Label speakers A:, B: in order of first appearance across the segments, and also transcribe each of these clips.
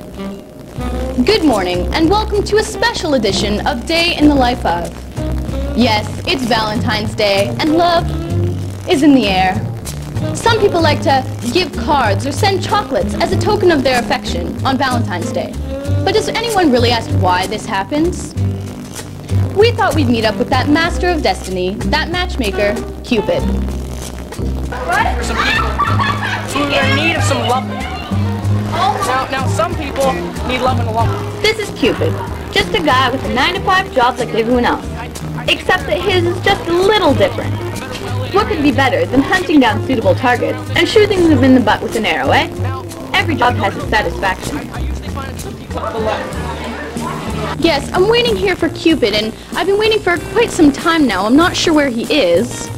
A: Good morning, and welcome to a special edition of Day in the Life of. Yes, it's Valentine's Day, and love is in the air. Some people like to give cards or send chocolates as a token of their affection on Valentine's Day. But does anyone really ask why this happens? We thought we'd meet up with that master of destiny, that matchmaker, Cupid. What?
B: For some people who are in need of some love. Now, now some people need love and a love.
A: This is Cupid, just a guy with a 9 to 5 job like everyone else. Except that his is just a little different. What could be better than hunting down suitable targets and shooting them in the butt with an arrow, eh? Every job has its satisfaction.
B: I usually find some people have the love.
A: Yes, I'm waiting here for Cupid, and I've been waiting for quite some time now. I'm not sure where he is.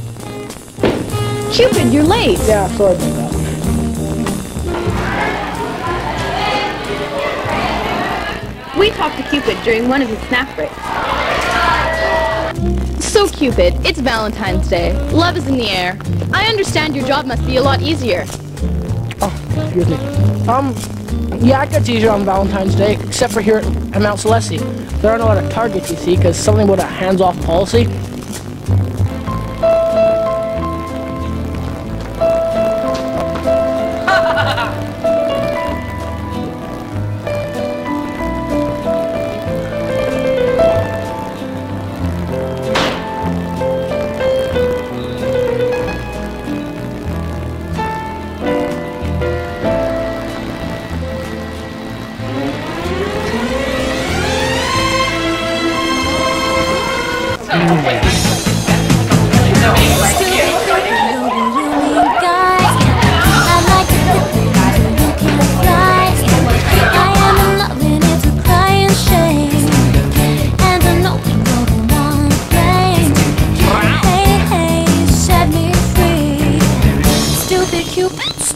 A: Cupid, you're late.
B: Yeah, sorry
A: to Cupid during one of his snack breaks. So Cupid, it's Valentine's Day. Love is in the air. I understand your job must be a lot easier.
B: Oh, excuse me. Um, yeah, it gets easier on Valentine's Day, except for here at Mount Slesse. There aren't a lot of targets, you see, because something with a hands-off policy.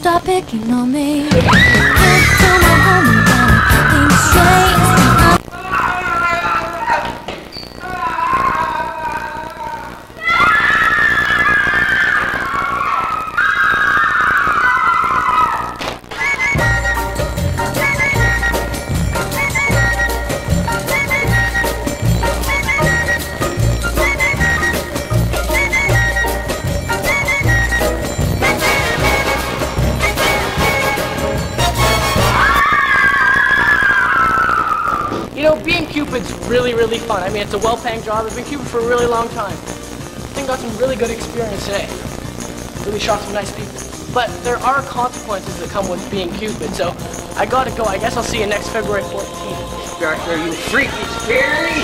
C: Stop picking on me. Can't tell my homie
B: being Cupid's really, really fun. I mean, it's a well-paying job. I've been Cupid for a really long time. I think I got some really good experience today. Really shot some nice people. But there are consequences that come with being Cupid, so I gotta go. I guess I'll see you next February 14th.
D: Back there, you freaky scary!